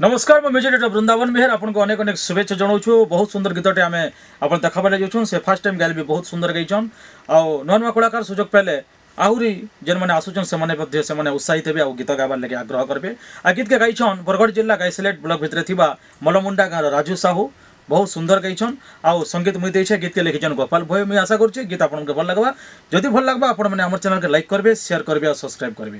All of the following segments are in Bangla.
নমস্কার ମୁଁ ମ୍ୟୁଜିକ୍ ବୃନ୍ଦାବନ ମେହେର ଆପଣଙ୍କୁ ଅନେକ ଅନେକ ଶୁଭେଚ୍ଛା ଜଣାଉଛୁ ବହୁତ ସୁନ୍ଦର ଗୀତଟେ ଆମେ ଆପଣ ଦେଖାବାରେ ଯାଉଛନ୍ ସେ ଫାର୍ଷ୍ଟ ଟାଇମ୍ ଗାଇଲେ ବି ବହୁତ ସୁନ୍ଦର ଗାଇଛନ୍ ଆଉ ନୂଆ ନୂଆ କଳାକାର ସୁଯୋଗ ପାଇଲେ ଆହୁରି ଯେନ୍ମାନେ ଆସୁଛନ୍ ସେମାନେ ମଧ୍ୟ ସେମାନେ ଉତ୍ସାହିତ ହେବେ ଆଉ ଗୀତ ଗାଇବାର ଲାଗି ଆଗ୍ରହ କରିବେ ଆଉ ଗୀତକେ ଗାଇଛନ୍ ବରଗଡ଼ ଜିଲ୍ଲା ଗାଇସିଲେଟ୍ ବ୍ଲକ ଭିତରେ ଥିବା ମଲମୁଣ୍ଡା ଗାଁର ରାଜୁ ସାହୁ ବହୁତ ସୁନ୍ଦର ଗାଇଛନ୍ ଆଉ ସଙ୍ଗୀତ ମୁଇଁ ଦେଇଛେ ଗୀତକେ ଲେଖିଛନ୍ ଗୋପାଲ ଭୟ ମୁଇଁ ଆଶା କରୁଛି ଗୀତ ଆପଣଙ୍କୁ ଭଲ ଲାଗବା ଯଦି ଭଲ ଲାଗବା ଆପଣମାନେ ଆମର ଚ୍ୟାନେଲକେ ଲାଇକ୍ କରିବେ ସେୟାର କରିବେ ଆଉ ସବସ୍କ୍ରାଇବ୍ କରିବେ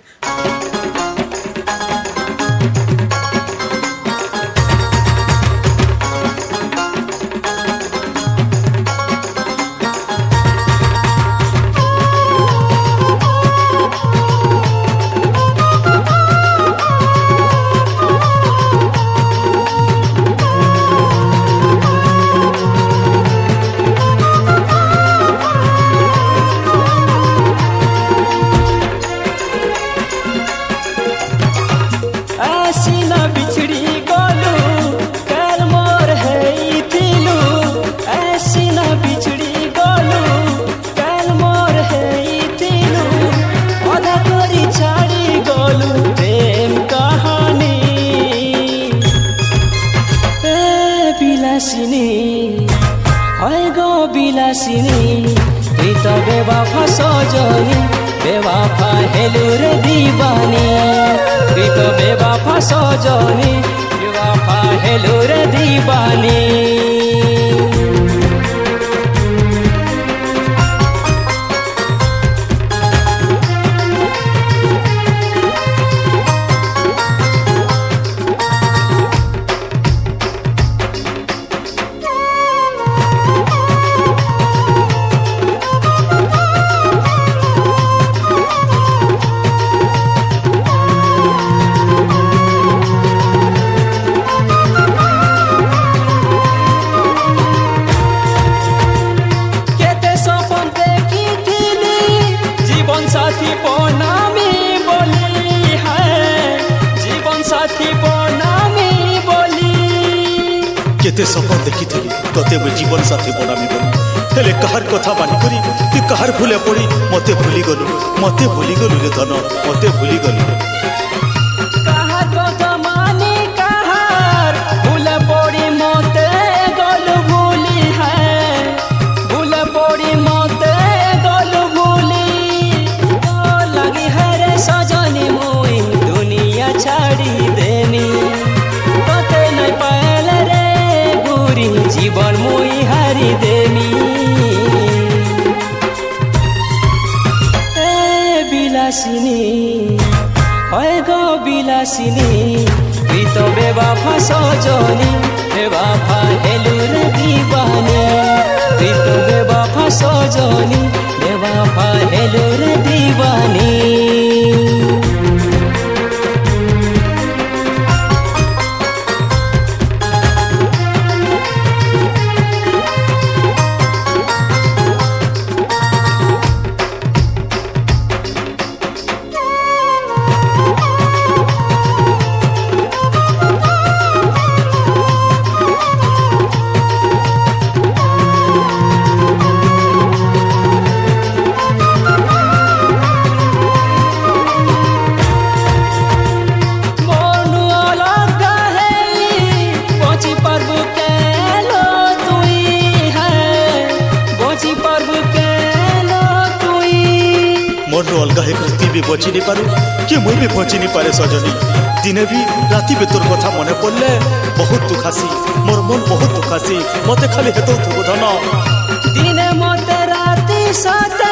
বিলাসিনী তুই তো বেবাফা সজনি বেবাফা হেলু রে দিবানী। তুই তো বেবাফা সজনি বেবাফা হেলু রে দিবানী। କେତେ ସପନ ଦେଖିଥିଲି ତତେ ମୁଁ ଜୀବନ ସାଥୀ ବନାମି ବୋଲି। ହେଲେ କାହାର କଥା ମାନିକରି ତୁ କାହାର ଭୁଲେ ପଡ଼ି ମତେ ଭୁଲିଗଲୁ ମତେ ଭୁଲିଗଲୁ ରେ ଧନ ମତେ ଭୁଲିଗଲୁ এ বিলাসিনী, হয় গো বিলাসিনী তুই তো বেবাফা সজনী বেবাফা হেলু রে দিবানী। তুই তো বেবাফা সজনী ଅଲଗା ହେଇକରି ତୁଇ ବି ବଞ୍ଚି ନି ପାରୁ କି ମୁଇଁ ବି ବଞ୍ଚି ନି ପାରେ ସଜନୀ ଦିନେ ବି ରାତି ବି ତୋର କଥା ମନେ ପଡିଲେ ବହୁତ ଦୁଃଖାସି ମୋର ମନ ବହୁତ ଦୁଃଖାସି ମତେ ଖାଲି ହେତଉଥିବ ଧନ দিনে মতে রাতি সাথে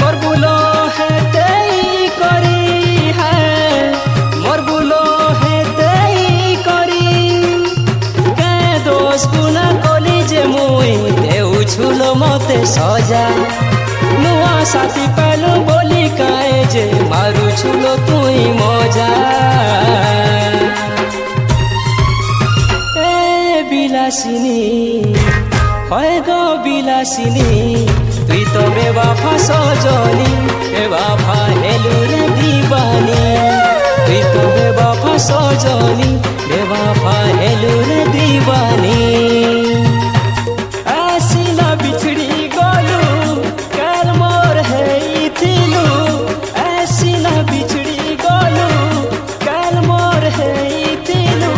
মোর বুলো হেতেই করি হ্যাঁ মোর বুলো হেতেই করি কে দোষ গুনা কলি যে মুই দেউছুলো মতে সজা নুয়া সাথী পেলু বলি কায়ে যে মারুছুলো তুই মজা। এ বিলাসিনী, হয় গো বিলাসিনী তুই তো বেবাফা সজনী বেবাফা হেলু রে দিবানী। তুই তো বেবাফা সজনী বেবাফা বিছড়ি গলু কাল মোর হেইতিলু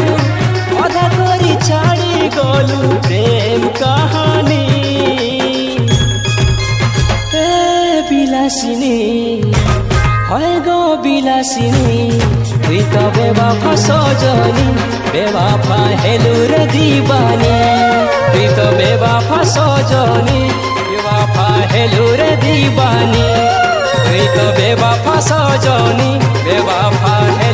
অধা করি ছাড়ি গলু প্রেম কাহানি। এ বিলাসিনী, হয় গো বিলাসিনী, তুই তো বেবাফা সজনী বেবাফা হেলুর দিবানী। তুই তো বেবাফা সজনী বেবাফা হেলুর দিবানী। तो बेबाफा सजनी बेबाफा है